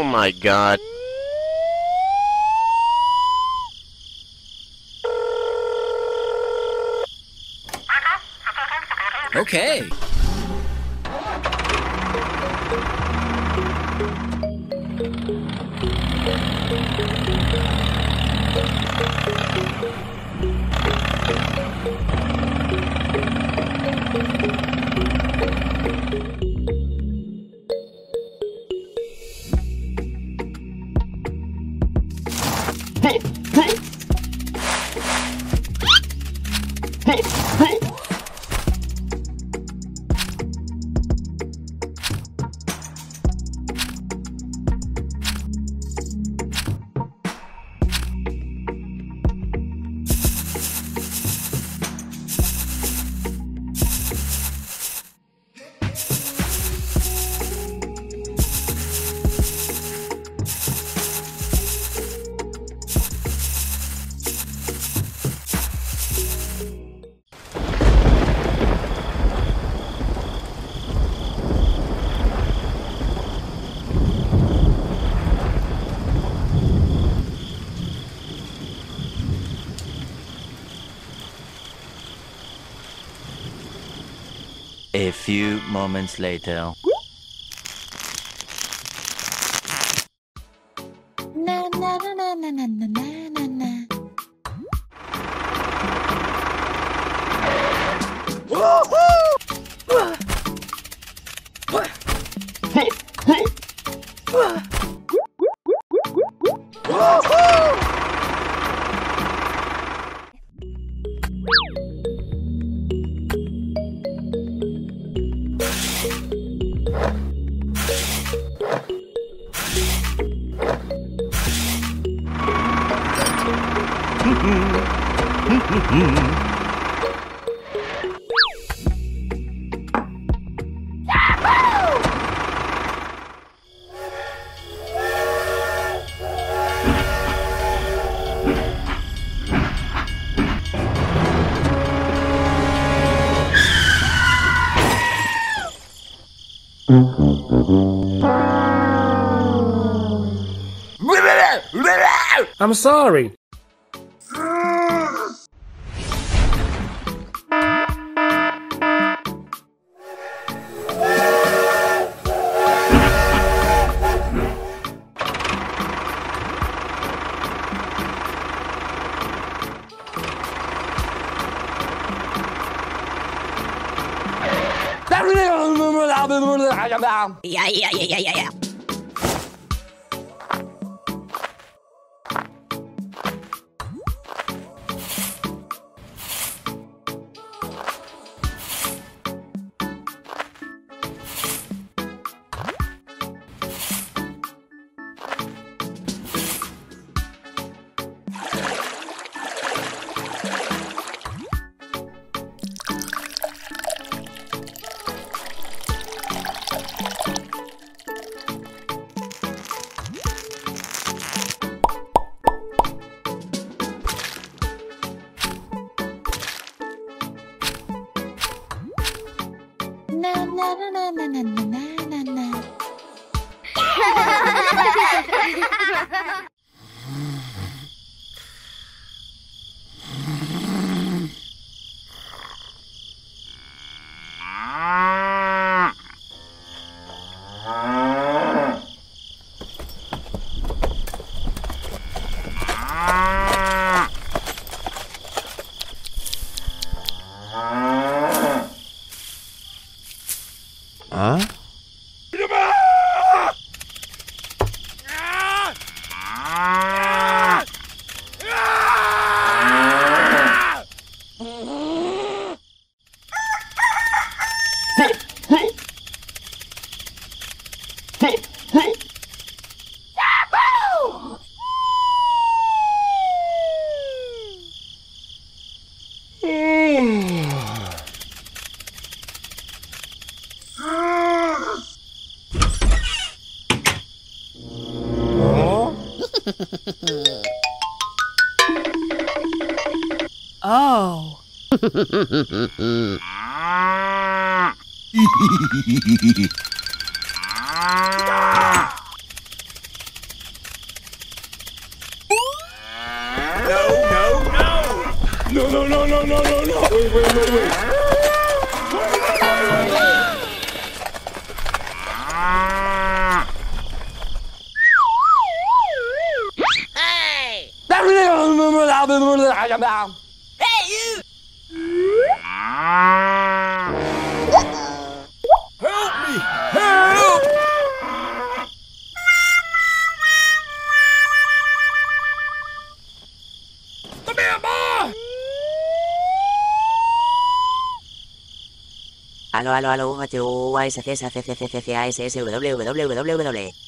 Oh my god. Okay. moments later. I'm sorry. Yeah, yeah, yeah, yeah, yeah. No, no, no, no, no, no, no. Wait, wait, wait, wait. Hey! Help me! Help! Come here, boy! Aló, aló, aló, H-U, A, S, C, S, C, C, C, C, A, S, S, W, W, W,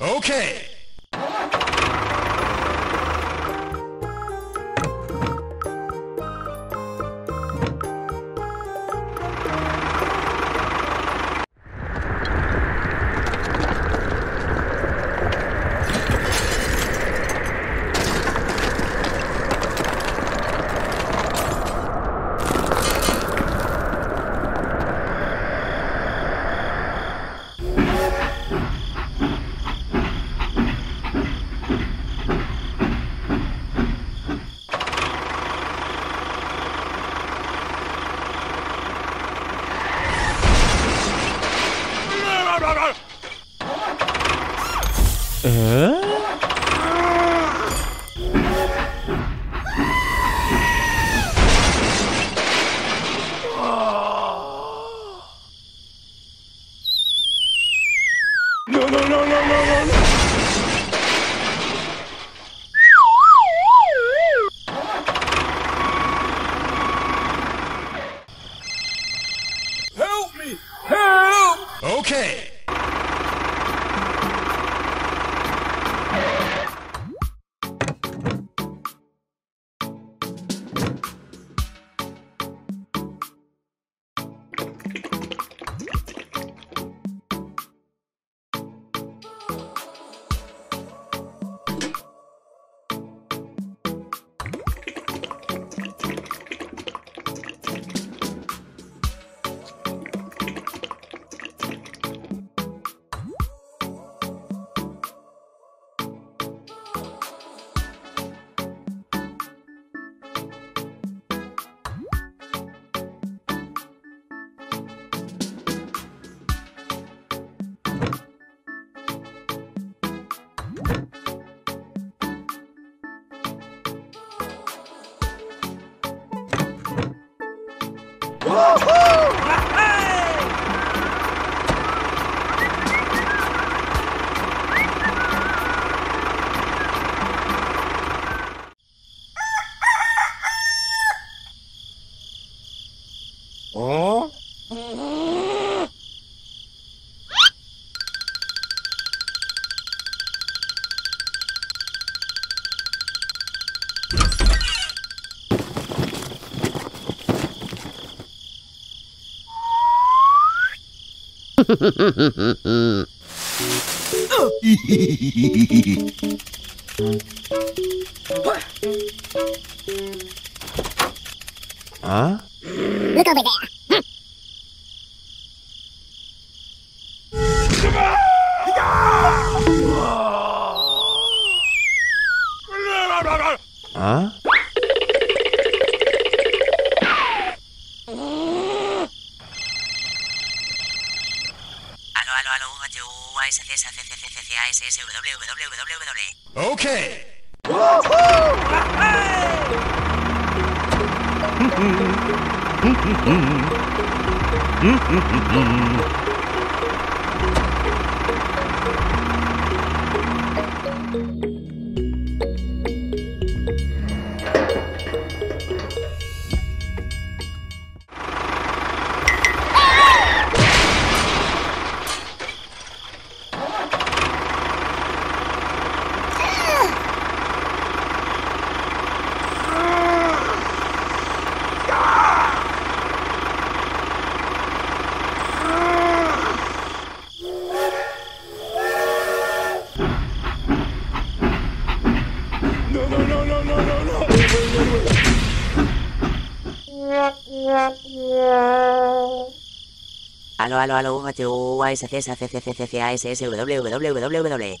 Okay. Help! Woo-hoo! Okay. Look over there. Aló, aló, U, H, U, S, C, S, C, C, C, C, A, S, S, W, W, W,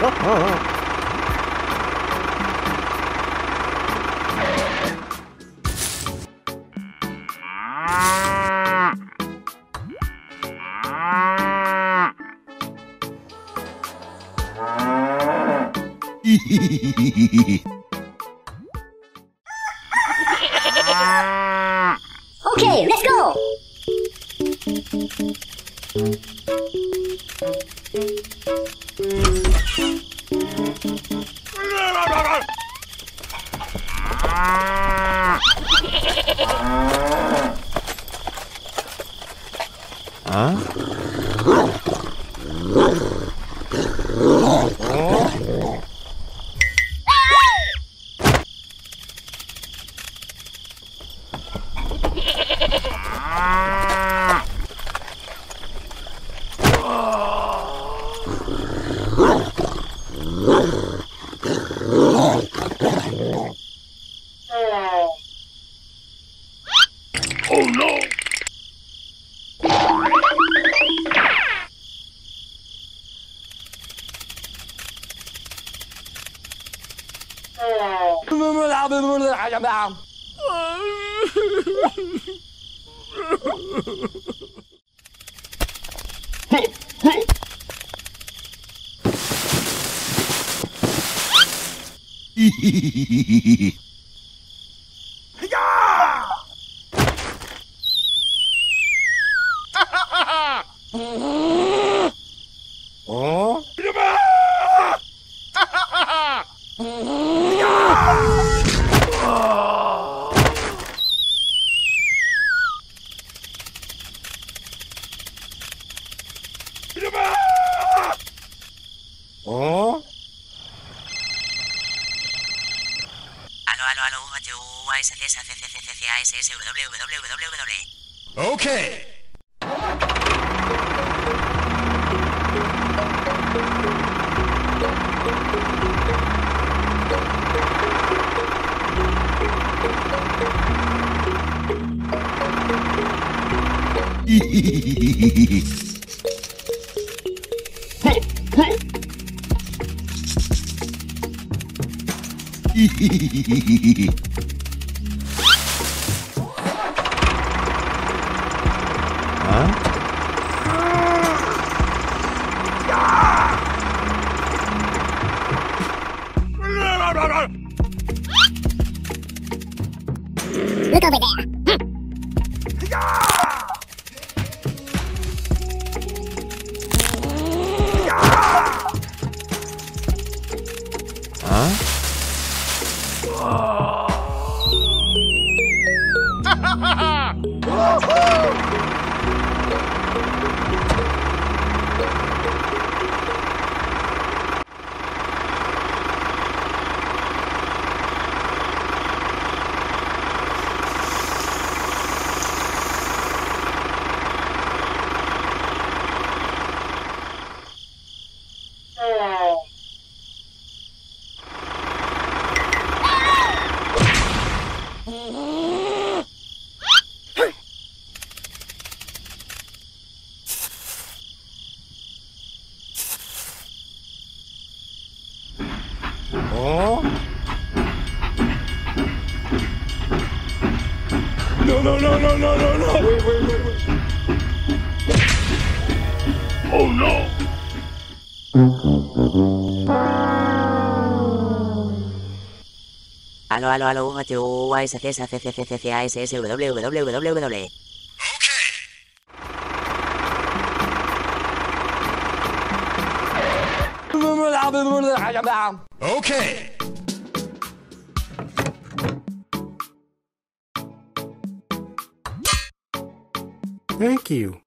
Okay, Maybe. Hehehehe www. Okay. Thank you.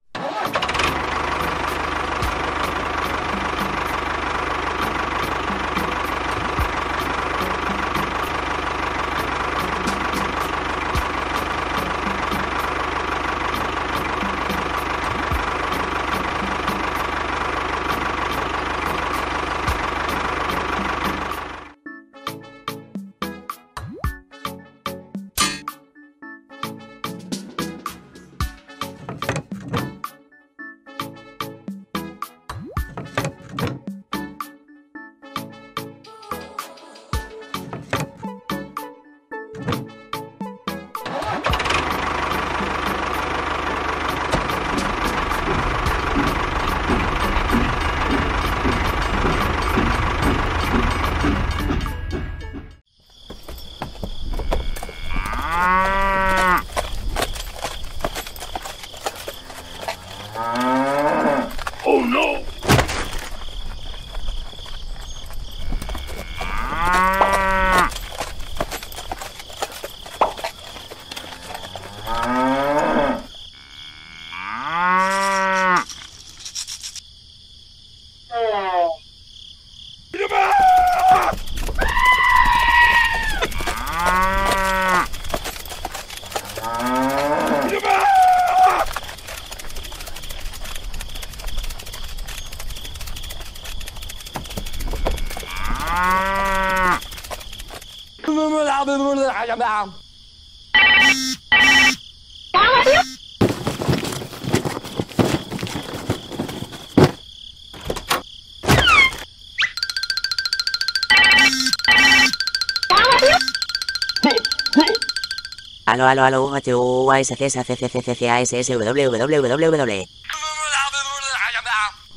Aló, aló, aló, h u a s c s a c c c c c a s s w w w w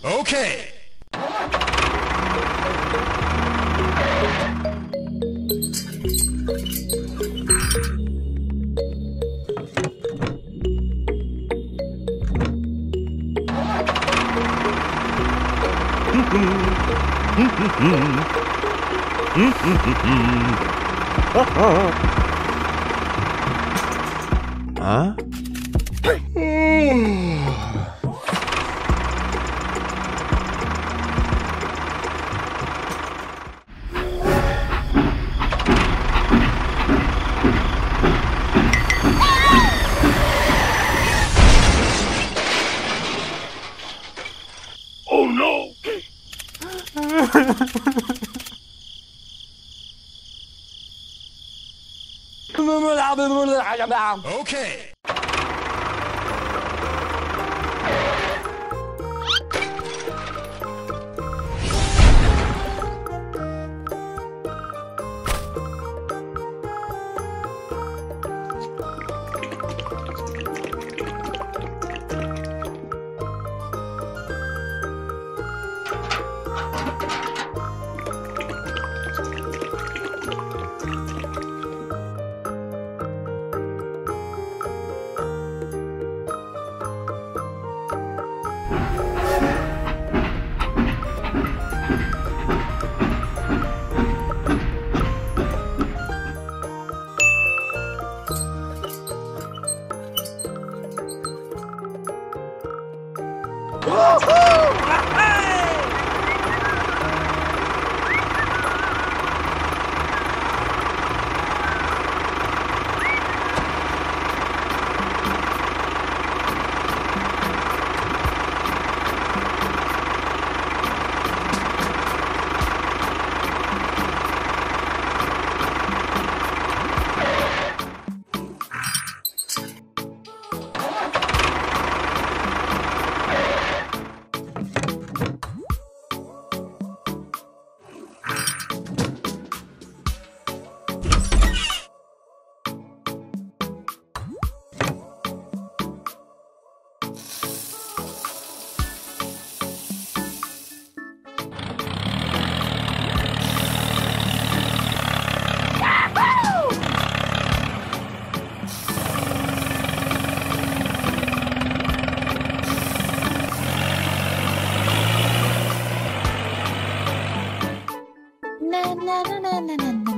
Okay. Mm-hmm. 아? Okay. ななななななな。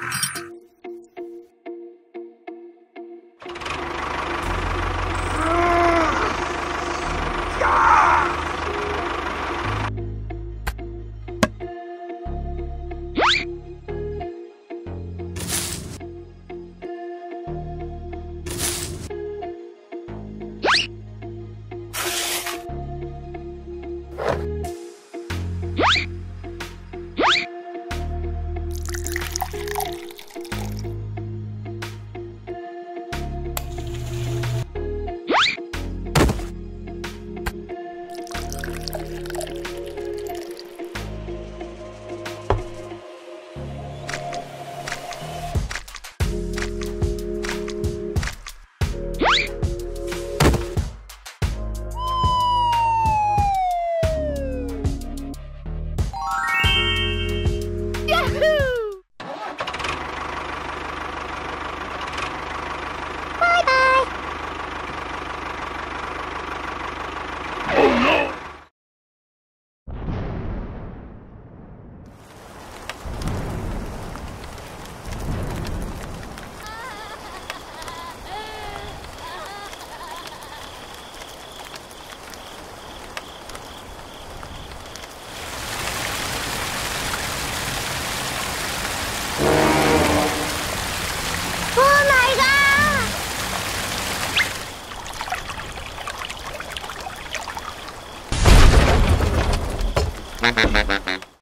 Ah! Bye.